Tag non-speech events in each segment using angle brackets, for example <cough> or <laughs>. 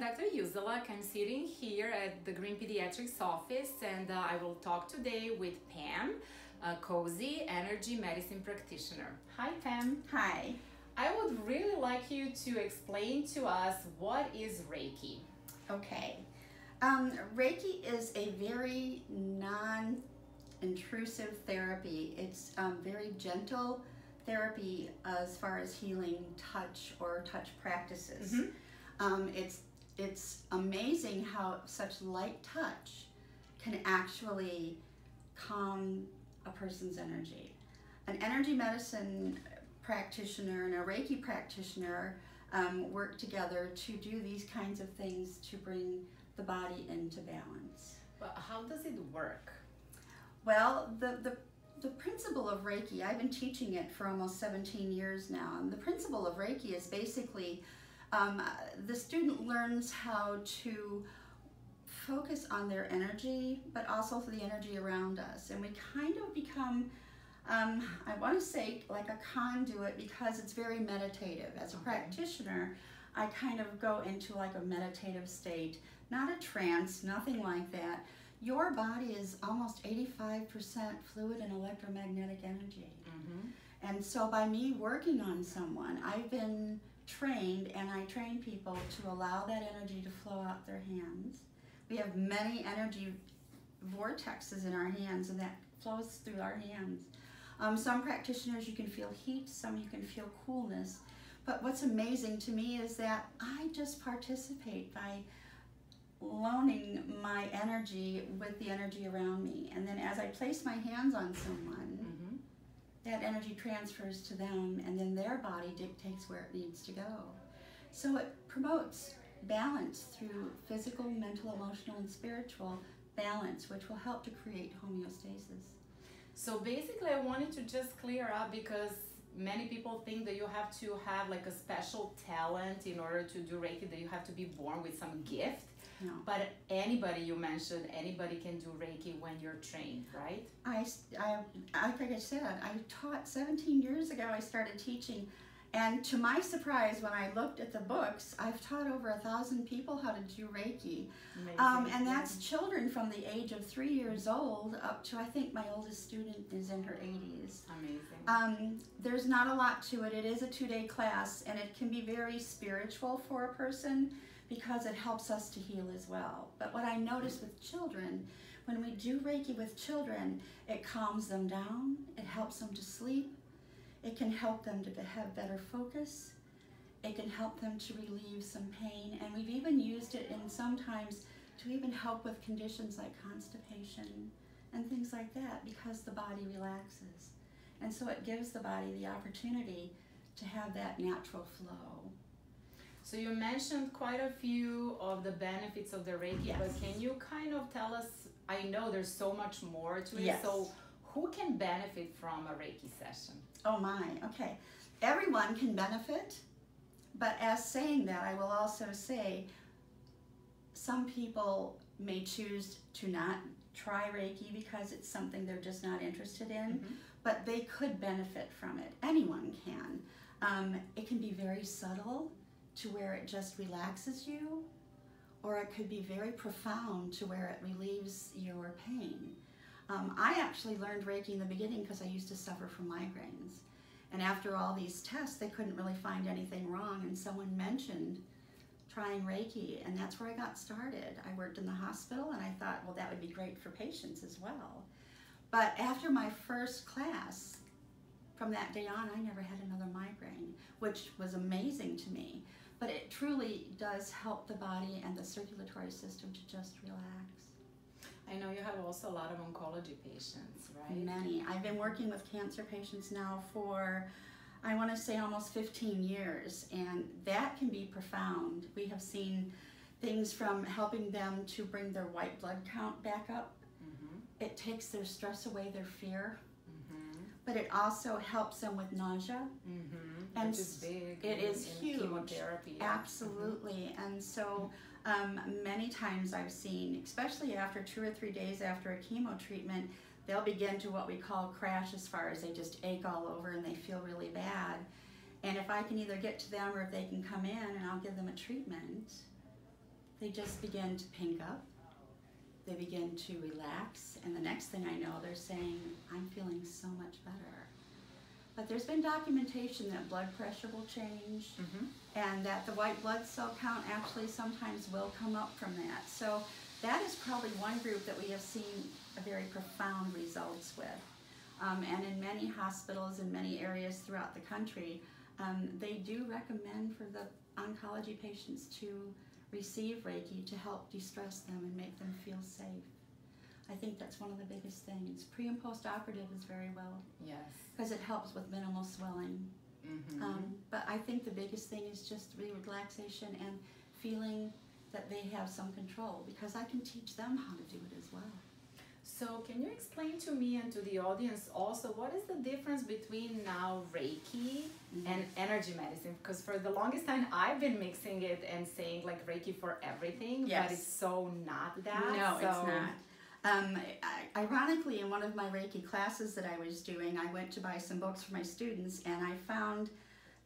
Dr. Uzelac. I'm sitting here at the Green Pediatrics office and uh, I will talk today with Pam, a cozy energy medicine practitioner. Hi, Pam. Hi. I would really like you to explain to us what is Reiki. Okay. Um, Reiki is a very non intrusive therapy. It's um, very gentle therapy as far as healing touch or touch practices. Mhm. Um, it's it's amazing how such light touch can actually calm a person's energy. An energy medicine practitioner and a Reiki practitioner um, work together to do these kinds of things to bring the body into balance. But how does it work? Well, the, the, the principle of Reiki, I've been teaching it for almost 17 years now, and the principle of Reiki is basically um, the student learns how to focus on their energy, but also for the energy around us. And we kind of become, um, I want to say, like a conduit because it's very meditative. As a Okay. practitioner, I kind of go into like a meditative state, not a trance, nothing like that. Your body is almost 85% fluid and electromagnetic energy. Mm-hmm. And so by me working on someone, I've been trained and I train people to allow that energy to flow out their hands. We have many energy vortexes in our hands and that flows through our hands. Um, some practitioners you can feel heat, some you can feel coolness. But what's amazing to me is that I just participate by loaning my energy with the energy around me. And then as I place my hands on someone. That energy transfers to them and then their body dictates where it needs to go. So it promotes balance through physical, mental, emotional, and spiritual balance, which will help to create homeostasis. So basically, I wanted to just clear up because many people think that you have to have like a special talent in order to do Reiki, that you have to be born with some gift. No. But anybody you mentioned, anybody can do Reiki when you're trained, right? I, I, I- like I said, I taught 17 years ago, I started teaching. And to my surprise, when I looked at the books, I've taught over a thousand people how to do Reiki. Um, and that's children from the age of three years old up to I think my oldest student is in her 80s. amazing. Um, there's not a lot to it. It is a two day class and it can be very spiritual for a person because it helps us to heal as well. But what I notice with children, when we do Reiki with children, it calms them down, it helps them to sleep, it can help them to have better focus, it can help them to relieve some pain, and we've even used it in sometimes to even help with conditions like constipation and things like that because the body relaxes. And so it gives the body the opportunity to have that natural flow. So you mentioned quite a few of the benefits of the Reiki, Yes. but can you kind of tell us? I know there's so much more to it. Yes. So who can benefit from a Reiki session? Oh my, okay. Everyone can benefit, but as saying that, I will also say some people may choose to not try Reiki because it's something they're just not interested in, Mhm. but they could benefit from it. Anyone can. Um, it can be very subtle to where it just relaxes you, or it could be very profound to where it relieves your pain. Um, I actually learned Reiki in the beginning because I used to suffer from migraines. And after all these tests, they couldn't really find anything wrong, and someone mentioned trying Reiki, and that's where I got started. I worked in the hospital, and I thought, well, that would be great for patients as well. But after my first class, from that day on, I never had another migraine, which was amazing to me. But it truly does help the body and the circulatory system to just relax. I know you have also a lot of oncology patients, right? Many. I've been working with cancer patients now for, I want to say, almost 15 years, and that can be profound. We have seen things from helping them to bring their white blood count back up. Mm-hmm. It takes their stress away, their fear, Mm-hmm. but it also helps them with nausea. Mm-hmm. And Which is big. it in- is huge. Chemotherapy. Absolutely. And so um, many times I've seen, especially after two or three days after a chemo treatment, they'll begin to what we call crash as far as they just ache all over and they feel really bad. And if I can either get to them or if they can come in and I'll give them a treatment, they just begin to pink up. They begin to relax, and the next thing I know, they're saying, I'm feeling so much better. But there's been documentation that blood pressure will change Mm-hmm. and that the white blood cell count actually sometimes will come up from that. So that is probably one group that we have seen a very profound results with. Um, and in many hospitals in many areas throughout the country, um, they do recommend for the oncology patients to receive Reiki to help de-stress them and make them feel safe. I think that's one of the biggest things. Pre and post operative is very well Yes. because it helps with minimal swelling. Mm-hmm. Um, but I think the biggest thing is just relaxation and feeling that they have some control because I can teach them how to do it as well. So, can you explain to me and to the audience also what is the difference between now Reiki and energy medicine? Because for the longest time I've been mixing it and saying like Reiki for everything, Yes. but it's so not that. No, it's not. Um, ironically, in one of my Reiki classes that I was doing, I went to buy some books for my students and I found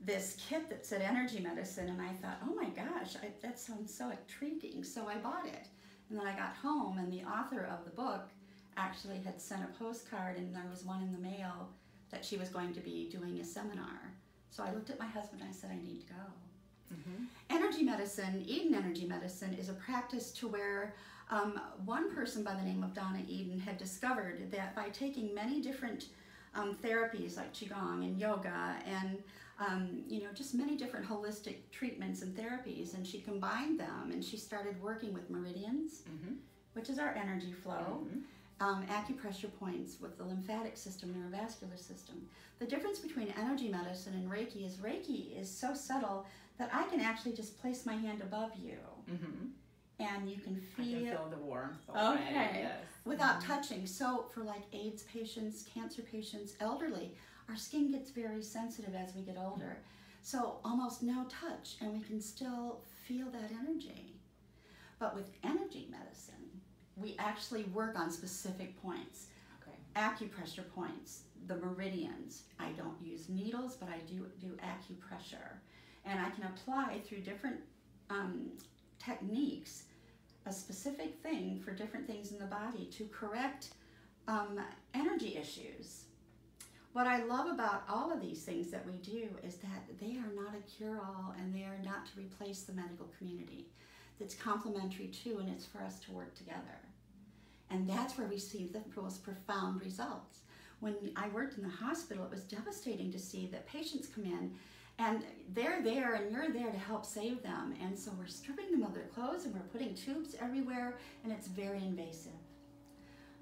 this kit that said energy medicine, and I thought, oh my gosh, I, that sounds so intriguing. So I bought it. And then I got home, and the author of the book actually had sent a postcard, and there was one in the mail that she was going to be doing a seminar. So I looked at my husband and I said, I need to go. Mhm. Energy medicine, Eden Energy Medicine, is a practice to where um, one person by the name of Donna Eden had discovered that by taking many different um, therapies like Qigong and yoga and um, you know just many different holistic treatments and therapies, and she combined them and she started working with meridians, Mhm. which is our energy flow Mhm. um, acupressure points with the lymphatic system, neurovascular system. The difference between energy medicine and Reiki is Reiki is so subtle that I can actually just place my hand above you Mhm. And you can I can feel feel the warmth already. Okay. Yes. without touching. So for like AIDS patients, cancer patients, elderly, our skin gets very sensitive as we get older. So almost no touch and we can still feel that energy. But with energy medicine, we actually work on specific points. Okay. acupressure points, the meridians. I don't use needles, but I do do acupressure, and I can apply through different um, techniques a specific thing for different things in the body to correct um, energy issues. What I love about all of these things that we do is that they are not a cure-all and they are not to replace the medical community. It's complementary too, and it's for us to work together. And that's where we see the most profound results. When I worked in the hospital, it was devastating to see that patients come in and they're there and you're there to help save them. And so we're stripping them of their clothes and we're putting tubes everywhere and it's very invasive.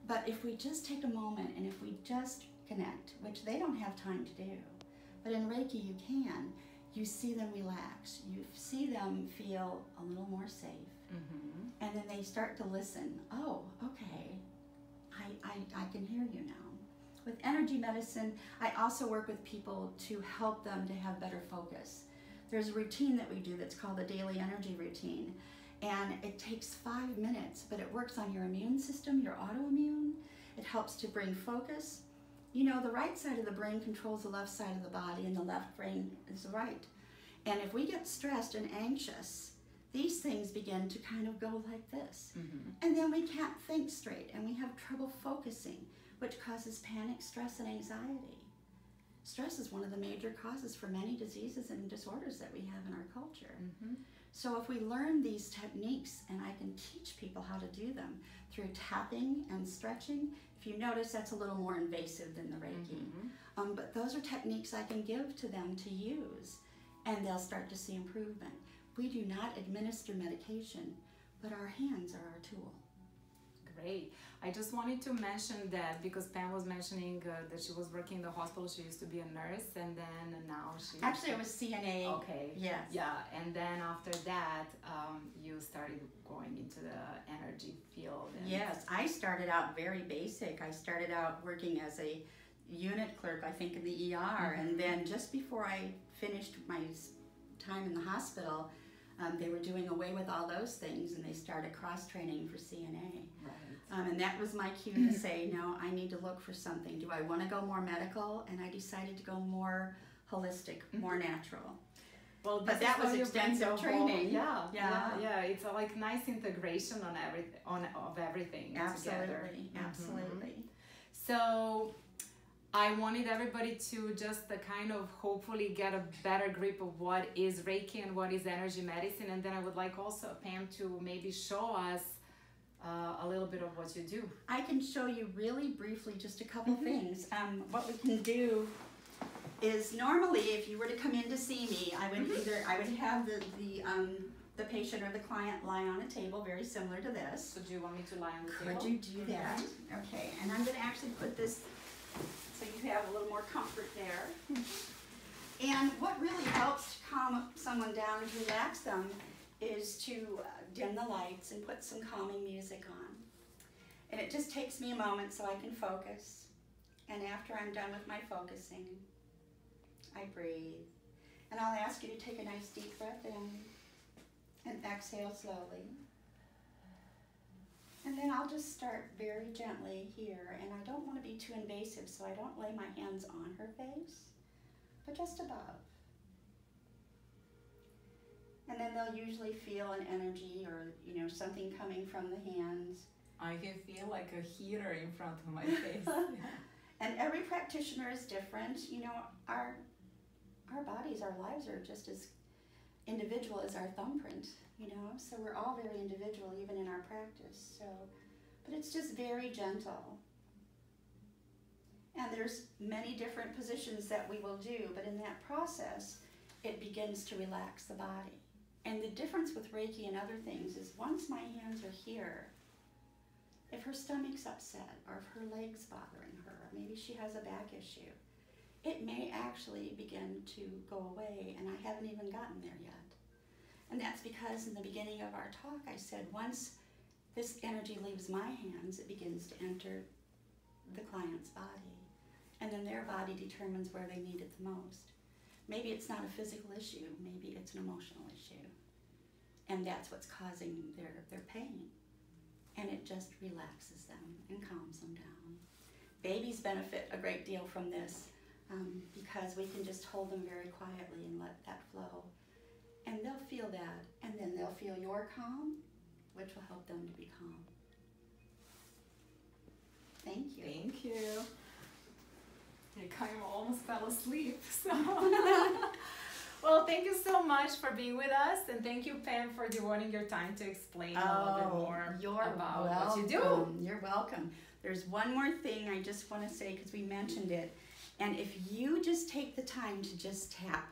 But if we just take a moment and if we just connect, which they don't have time to do, but in Reiki you can, you see them relax. You see them feel a little more safe Mhm. and then they start to listen. Oh, okay, I, I, I can hear. With energy medicine, I also work with people to help them to have better focus. There's a routine that we do that's called the daily energy routine, and it takes five minutes, but it works on your immune system, your autoimmune. It helps to bring focus. You know, the right side of the brain controls the left side of the body, and the left brain is the right. And if we get stressed and anxious, these things begin to kind of go like this. Mhm. And then we can't think straight and we have trouble focusing, which causes panic, stress, and anxiety. Stress is one of the major causes for many diseases and disorders that we have in our culture. Mhm. So, if we learn these techniques, and I can teach people how to do them through tapping and stretching, if you notice that's a little more invasive than the Reiki. Mhm. Um, but those are techniques I can give to them to use, and they'll start to see improvement. We do not administer medication, but our hands are our tool. Great. I just wanted to mention that because Pam was mentioning uh, that she was working in the hospital, she used to be a nurse, and then now she. Actually, it was CNA. Okay. Yes. Yeah, and then after that, um, you started going into the energy field. Yes, I started out very basic. I started out working as a unit clerk, I think, in the ER, Mhm. and then just before I finished my time in the hospital, um, they were doing away with all those things, and they started cross training for CNA. Right. Um, and that was my cue to say, no, I need to look for something. Do I want to go more medical? And I decided to go more holistic, more natural. Well, But that was how you bring extensive training. yeah, yeah, Yeah. yeah, It's a like nice integration on everything, on of everything together. Absolutely, Mhm. absolutely. So I wanted everybody to just uh, kind of hopefully get a better grip of what is Reiki and what is energy medicine, and then I would like also Pam to maybe show us uh, a little bit of what you do. I can show you really briefly just a couple things. Um, what we can do is normally, if you were to come in to see me, I would either I would have the the um, the patient or the client lie on a table, very similar to this. So do you want me to lie on the Could table? you do that? Okay, and I'm going to actually put this so you have a little more comfort there. And what really helps to calm someone down and relax them is to uh, dim the lights and put some calming music on. And it just takes me a moment so I can focus. And after I'm done with my focusing, I breathe. And I'll ask you to take a nice deep breath in and exhale slowly. And then I'll just start very gently here, and I don't want to be too invasive, so I don't lay my hands on her face, but just above. And then they'll usually feel an energy or, you know, something coming from the hands. I can feel like a heater in front of my face. <laughs> And every practitioner is different. You know, our our bodies, our lives are just as individual as our thumbprint, you know, so we're all very individual even in our practice. So but it's just very gentle. And there's many different positions that we will do, but in that process, it begins to relax the body. And the difference with Reiki and other things is once my hands are here, if her stomach's upset or if her leg's bothering her, or maybe she has a back issue, it may actually begin to go away, and I haven't even gotten there yet. And that's because in the beginning of our talk, I said once this energy leaves my hands, it begins to enter the client's body, and then their body determines where they need it the most. Maybe it's not a physical issue, maybe it's an emotional issue, and that's what's causing their, their pain and it just relaxes them and calms them down. Babies benefit a great deal from this um, because we can just hold them very quietly and let that flow. And they'll feel that, and then they'll feel your calm, which will help them to be calm. Thank you. Thank you. I kind of almost fell asleep. <laughs> So. <laughs> well, thank you so much for being with us, and thank you, Pam, for devoting your time to explain a little bit more Oh, you're about welcome. what you do. You're welcome. There's one more thing I just want to say because we mentioned it. And if you just take the time to just tap,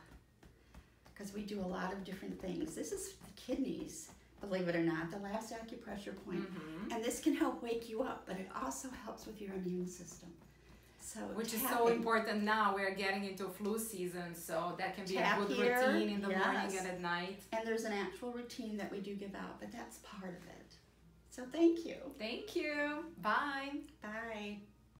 because we do a lot of different things. This is the kidneys, believe it or not, the last acupressure point. Mhm. And this can help wake you up, but it also helps with your immune system. So Which is so important now. We're getting into flu season, so that can be Tap a good here, routine in the morning and at night. And there's an actual routine that we do give out, but that's part of it. So thank you. Thank you. Bye. Bye.